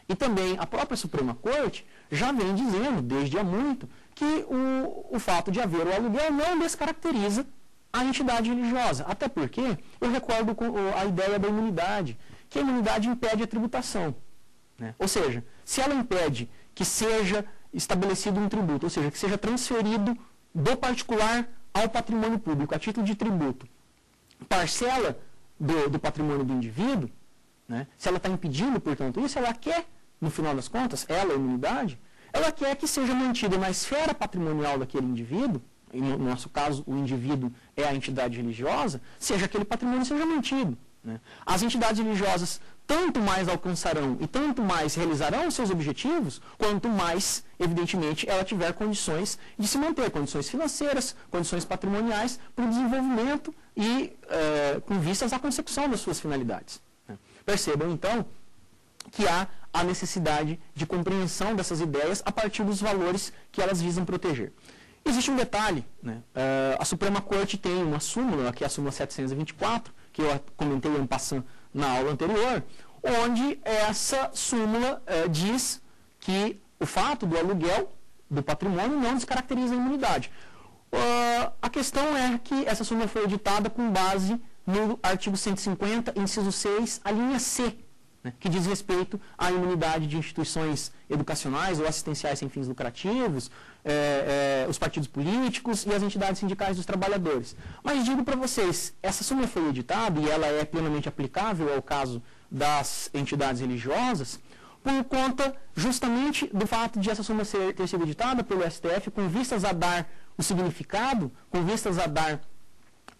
e também a própria Suprema Corte já vem dizendo, desde há muito, que o, o fato de haver o aluguel não descaracteriza a entidade religiosa. Até porque eu recordo a ideia da imunidade, que a imunidade impede a tributação. Né? Ou seja, se ela impede que seja estabelecido um tributo, ou seja, que seja transferido do particular ao patrimônio público, a título de tributo, parcela do, do patrimônio do indivíduo, né? se ela está impedindo, portanto, isso, ela quer, no final das contas, ela, a imunidade, ela quer que seja mantida na esfera patrimonial daquele indivíduo, no nosso caso, o indivíduo é a entidade religiosa, seja aquele patrimônio seja mantido. Né? As entidades religiosas tanto mais alcançarão e tanto mais realizarão seus objetivos, quanto mais, evidentemente, ela tiver condições de se manter, condições financeiras, condições patrimoniais para o desenvolvimento e eh, com vistas à consecução das suas finalidades. Né? Percebam, então, que há a necessidade de compreensão dessas ideias a partir dos valores que elas visam proteger. Existe um detalhe, né? uh, a Suprema Corte tem uma súmula, que é a súmula 724, que eu comentei em passando na aula anterior, onde essa súmula uh, diz que o fato do aluguel do patrimônio não descaracteriza a imunidade. Uh, a questão é que essa súmula foi editada com base no artigo 150, inciso 6, a linha C né, que diz respeito à imunidade de instituições educacionais ou assistenciais sem fins lucrativos, é, é, os partidos políticos e as entidades sindicais dos trabalhadores. Mas digo para vocês, essa súmula foi editada e ela é plenamente aplicável ao caso das entidades religiosas, por conta justamente do fato de essa súmula ter sido editada pelo STF com vistas a dar o significado, com vistas a dar,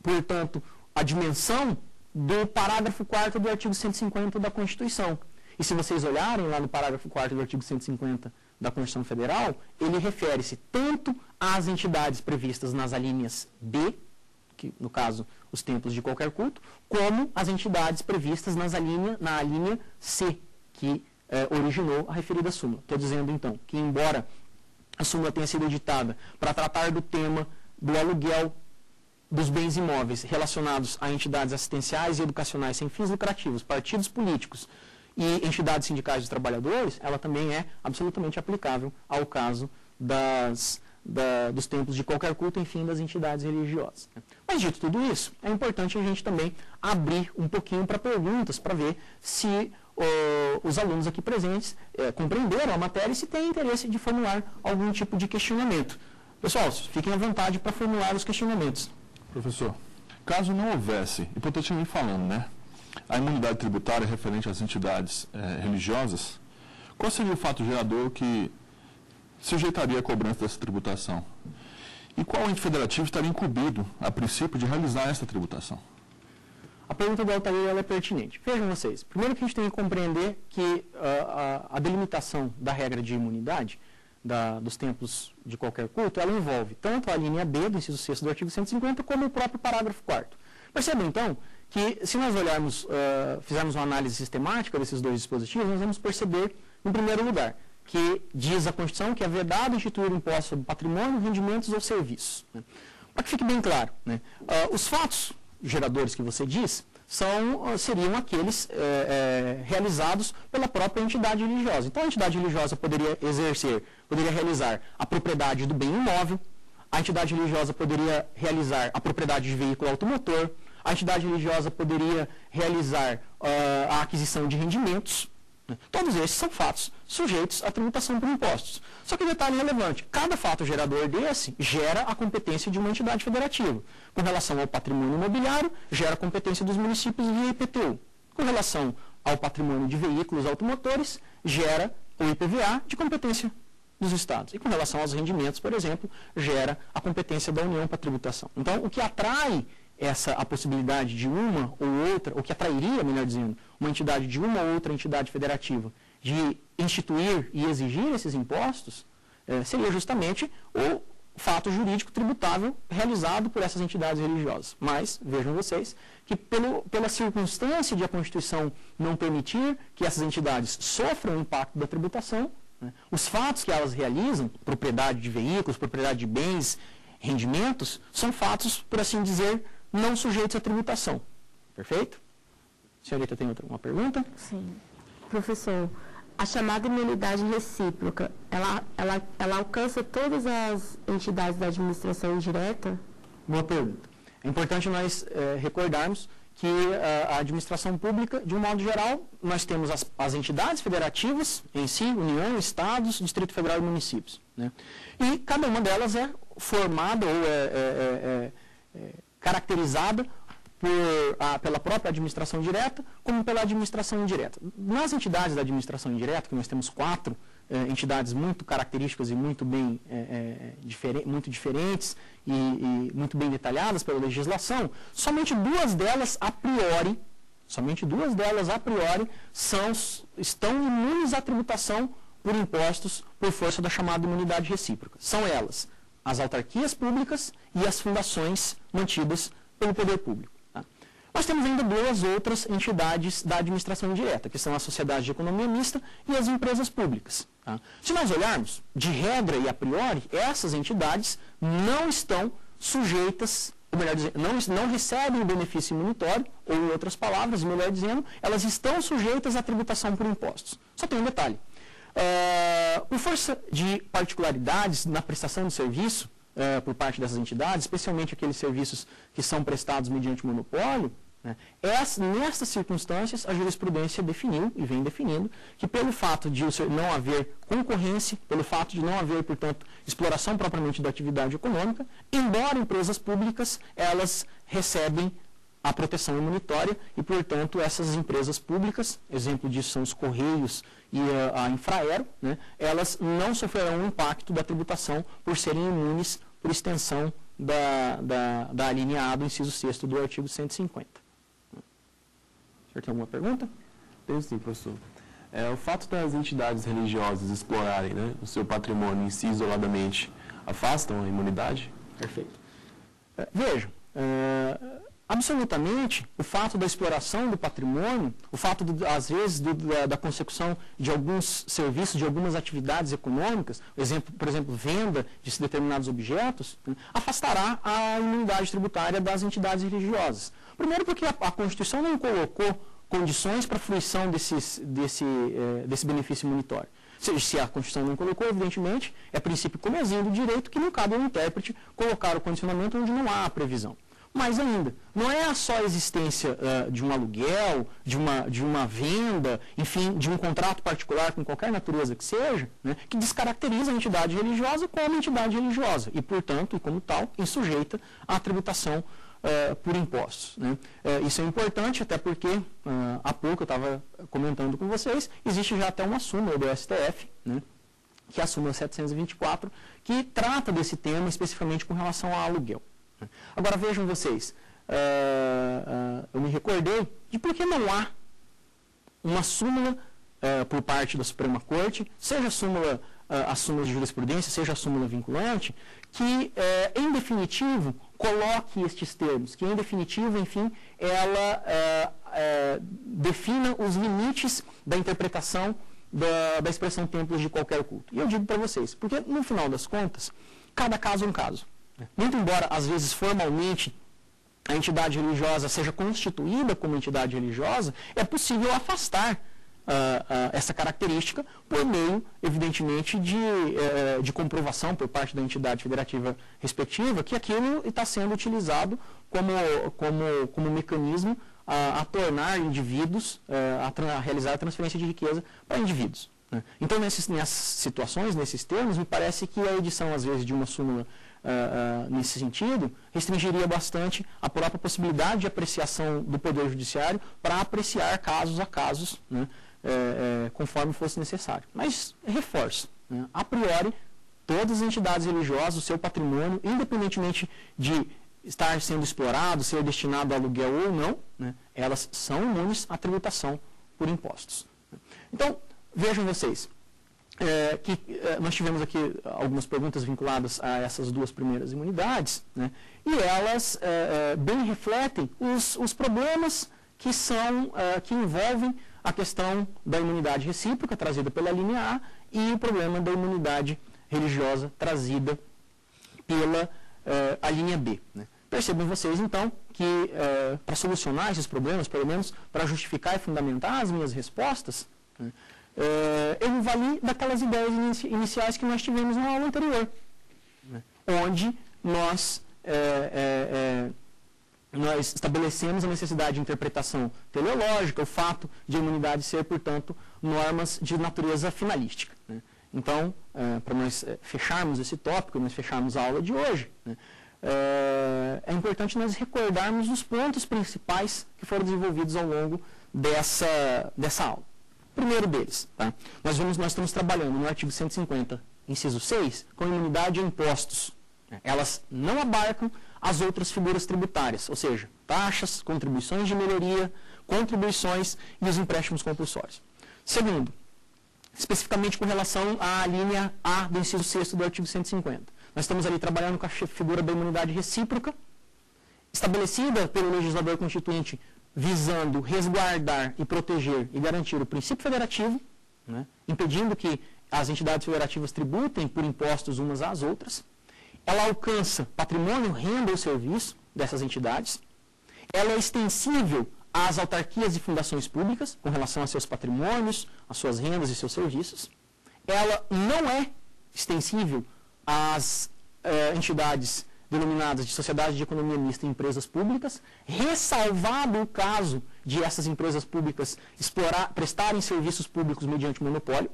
portanto, a dimensão do parágrafo 4 do artigo 150 da Constituição. E se vocês olharem lá no parágrafo 4 do artigo 150 da Constituição Federal, ele refere-se tanto às entidades previstas nas alíneas B, que no caso os templos de qualquer culto, como as entidades previstas nas alínea, na alínea C, que eh, originou a referida súmula. Estou dizendo então que embora a súmula tenha sido editada para tratar do tema do aluguel dos bens imóveis relacionados a entidades assistenciais e educacionais sem fins lucrativos, partidos políticos e entidades sindicais dos trabalhadores, ela também é absolutamente aplicável ao caso das, da, dos templos de qualquer culto, enfim, das entidades religiosas. Mas, dito tudo isso, é importante a gente também abrir um pouquinho para perguntas, para ver se os alunos aqui presentes é, compreenderam a matéria e se têm interesse de formular algum tipo de questionamento. Pessoal, fiquem à vontade para formular os questionamentos. Professor, caso não houvesse, hipoteticamente falando, né, a imunidade tributária referente às entidades eh, religiosas, qual seria o fato gerador que sujeitaria a cobrança dessa tributação? E qual ente federativo estaria incumbido, a princípio, de realizar essa tributação? A pergunta do Altair é pertinente. Vejam vocês, primeiro que a gente tem que compreender que uh, a, a delimitação da regra de imunidade da, dos templos de qualquer culto, ela envolve tanto a linha B do inciso 6 do artigo 150, como o próprio parágrafo 4 Percebam, então, que se nós olharmos, uh, fizermos uma análise sistemática desses dois dispositivos, nós vamos perceber, em primeiro lugar, que diz a Constituição que é vedado instituir impostos sobre patrimônio, rendimentos ou serviços. Né? Para que fique bem claro, né? uh, os fatos geradores que você diz, são, seriam aqueles é, é, realizados pela própria entidade religiosa. Então, a entidade religiosa poderia exercer, poderia realizar a propriedade do bem imóvel, a entidade religiosa poderia realizar a propriedade de veículo automotor, a entidade religiosa poderia realizar uh, a aquisição de rendimentos, Né? Todos esses são fatos sujeitos à tributação por impostos. Só que detalhe relevante, cada fato gerador desse gera a competência de uma entidade federativa. Com relação ao patrimônio imobiliário, gera a competência dos municípios via IPTU. Com relação ao patrimônio de veículos automotores, gera o IPVA de competência dos estados. E com relação aos rendimentos, por exemplo, gera a competência da União para tributação. Então, o que atrai essa a possibilidade de uma ou outra, o que atrairia, melhor dizendo, uma entidade de uma ou outra entidade federativa de instituir e exigir esses impostos, eh, seria justamente o fato jurídico tributável realizado por essas entidades religiosas. Mas, vejam vocês, que pelo, pela circunstância de a Constituição não permitir que essas entidades sofram o impacto da tributação, os fatos que elas realizam, propriedade de veículos, propriedade de bens, rendimentos, são fatos, por assim dizer, não sujeitos à tributação. Perfeito? Senhorita, tem outra uma pergunta? Sim. Professor, a chamada imunidade recíproca, ela, ela, ela alcança todas as entidades da administração indireta? Boa pergunta. É importante nós é, recordarmos que a, a, administração pública, de um modo geral, nós temos as, as, entidades federativas em si, União, Estados, Distrito Federal e municípios. Né? E cada uma delas é formada ou é, é, é, é caracterizada por, a, pela própria administração direta, como pela administração indireta. Nas entidades da administração indireta, que nós temos quatro eh, entidades muito características e muito bem eh, difere, muito diferentes e, e, muito bem detalhadas pela legislação, somente duas delas a priori, somente duas delas a priori são, estão imunes à tributação por impostos por força da chamada imunidade recíproca. São elas as autarquias públicas e as fundações mantidas pelo poder público. Nós temos ainda duas outras entidades da administração indireta, que são a Sociedade de Economia Mista e as empresas públicas. Tá? Se nós olharmos, de regra e a priori, essas entidades não estão sujeitas, ou melhor dizendo, não, não recebem o benefício imunitório, ou em outras palavras, melhor dizendo, elas estão sujeitas à tributação por impostos. Só tem um detalhe. Uh, por força de particularidades na prestação de serviço uh, por parte dessas entidades, especialmente aqueles serviços que são prestados mediante monopólio, né, essa, nessas circunstâncias a jurisprudência definiu e vem definindo que pelo fato de não haver concorrência, pelo fato de não haver, portanto, exploração propriamente da atividade econômica, embora empresas públicas, elas recebem a proteção imunitória e, portanto, essas empresas públicas, exemplo disso são os Correios e a, a Infraero, né, elas não sofrerão o impacto da tributação por serem imunes por extensão da, da, da alínea A do inciso 6 do artigo 150. O senhor tem alguma pergunta? Tenho sim, professor. É, o fato das entidades religiosas explorarem né, o seu patrimônio em si isoladamente afastam a imunidade? Perfeito. É, vejam, é, absolutamente o fato da exploração do patrimônio, o fato, às vezes, do, da, da, consecução de alguns serviços, de algumas atividades econômicas, exemplo, por exemplo, venda de determinados objetos, né, afastará a imunidade tributária das entidades religiosas. Primeiro porque a, a Constituição não colocou condições para a fruição desses, desse, eh, desse benefício imunitório. Se, se, a Constituição não colocou, evidentemente, é princípio comezinho do direito que não cabe ao intérprete colocar o condicionamento onde não há a previsão. Mais ainda, não é só a existência uh, de um aluguel, de uma, de uma venda, enfim, de um contrato particular com qualquer natureza que seja, né, que descaracteriza a entidade religiosa como entidade religiosa e, portanto, e como tal, insujeita à tributação uh, por impostos. Né. Uh, isso é importante, até porque, há pouco eu estava comentando com vocês, existe já até uma súmula do STF, né, que é a súmula 724, que trata desse tema especificamente com relação ao aluguel. Agora vejam vocês, uh, uh, eu me recordei de por que não há uma súmula uh, por parte da Suprema Corte, seja a súmula, a súmula de jurisprudência, seja a súmula vinculante, que em definitivo coloque estes termos, que em definitivo, enfim, ela defina os limites da interpretação da, da expressão templos de qualquer culto. E eu digo para vocês, porque no final das contas, cada caso é um caso. Muito embora, às vezes, formalmente, a entidade religiosa seja constituída como entidade religiosa, é possível afastar uh, uh, essa característica por meio, evidentemente, de, uh, de comprovação por parte da entidade federativa respectiva que aquilo está sendo utilizado como, como, como mecanismo a, a tornar indivíduos, eh, a, a, realizar a transferência de riqueza para indivíduos. Né? Então, nessas situações, nesses termos, me parece que a edição, às vezes, de uma súmula uh, uh, nesse sentido, restringiria bastante a própria possibilidade de apreciação do Poder Judiciário para apreciar casos a casos, né? É, é, conforme fosse necessário. Mas, reforço, né? a priori, todas as entidades religiosas, o seu patrimônio, independentemente de estar sendo explorado, ser destinado a aluguel ou não, né? elas são imunes à tributação por impostos. Então, vejam vocês, é, que é, nós tivemos aqui algumas perguntas vinculadas a essas duas primeiras imunidades, né, e elas é, é bem refletem os, os, problemas que são é, que envolvem a questão da imunidade recíproca trazida pela linha A e o problema da imunidade religiosa trazida pela é, a linha B. Né. Percebem vocês, então, que para solucionar esses problemas, pelo menos para justificar e fundamentar as minhas respostas, né, é, eu vali daquelas ideias inici iniciais que nós tivemos na aula anterior, né? onde nós, nós estabelecemos a necessidade de interpretação teleológica, o fato de a imunidade ser, portanto, normas de natureza finalística. Né? Então, é, para nós é, fecharmos esse tópico, nós fecharmos a aula de hoje, né? é importante nós recordarmos os pontos principais que foram desenvolvidos ao longo dessa, dessa aula. Primeiro deles, tá? nós, nós estamos trabalhando no artigo 150, inciso 6, com imunidade a impostos. Elas não abarcam as outras figuras tributárias, ou seja, taxas, contribuições de melhoria, contribuições e os empréstimos compulsórios. Segundo, especificamente com relação à linha A do inciso 6 do artigo 150. Nós estamos ali trabalhando com a figura da imunidade recíproca, estabelecida pelo legislador constituinte visando resguardar e proteger e garantir o princípio federativo, né, impedindo que as entidades federativas tributem por impostos umas às outras. Ela alcança patrimônio, renda ou serviço dessas entidades. Ela é extensível às autarquias e fundações públicas, com relação a seus patrimônios, às suas rendas e seus serviços. Ela não é extensível às eh, entidades denominadas de sociedade de economia mista e empresas públicas, ressalvado o caso de essas empresas públicas explorar, prestarem serviços públicos mediante monopólio.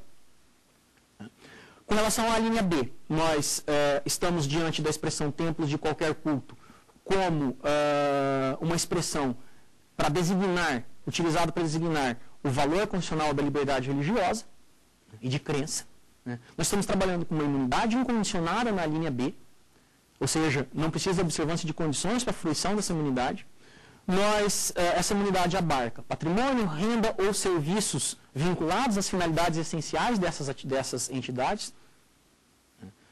Com relação à linha B, nós eh, estamos diante da expressão templos de qualquer culto como eh, uma expressão para designar, utilizado para designar o valor constitucional da liberdade religiosa e de crença. Né? Nós estamos trabalhando com uma imunidade incondicionada na linha B, ou seja, não precisa observância de condições para a fruição dessa imunidade. Nós, eh, essa imunidade abarca patrimônio, renda ou serviços vinculados às finalidades essenciais dessas, dessas entidades.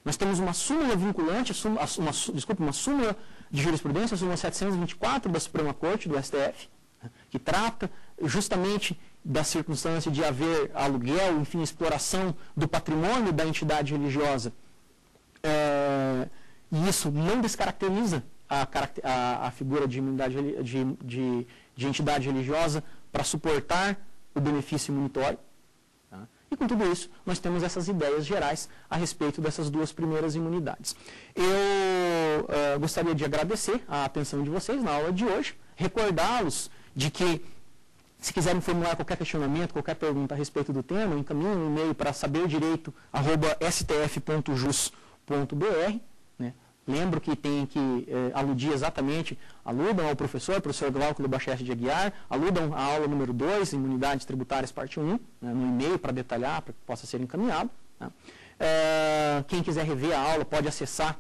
Nós temos uma súmula vinculante, uma, uma, súmula de jurisprudência, a súmula 724 da Suprema Corte, do STF, que trata justamente da circunstância de haver aluguel, enfim, exploração do patrimônio da entidade religiosa. É, e isso não descaracteriza a, a, a figura de, de, de, de entidade religiosa para suportar o benefício imunitório. Tá? E com tudo isso, nós temos essas ideias gerais a respeito dessas duas primeiras imunidades. Eu uh, gostaria de agradecer a atenção de vocês na aula de hoje, recordá-los de que se quiserem formular qualquer questionamento, qualquer pergunta a respeito do tema, encaminhem um e-mail para saberdireito.stf.jus.br Lembro que tem que eh, aludir exatamente, aludam ao professor, professor Glauco Lubachef de Aguiar, aludam à aula número 2, Imunidades Tributárias, parte 1, né, no e-mail para detalhar, para que possa ser encaminhado. Né. Eh, quem quiser rever a aula pode acessar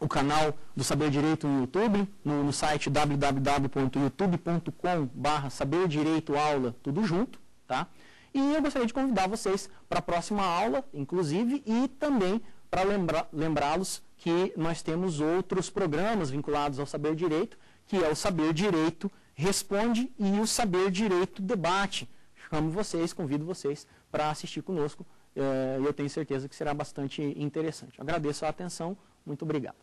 o canal do Saber Direito no YouTube, no, no site www.youtube.com Saber Direito Aula, tudo junto, tá? E eu gostaria de convidar vocês para a próxima aula, inclusive, e também para lembrá-los que nós temos outros programas vinculados ao saber direito, que é o Saber Direito Responde e o Saber Direito Debate. Chamo vocês, convido vocês para assistir conosco eh, eu tenho certeza que será bastante interessante. Agradeço a atenção, muito obrigado.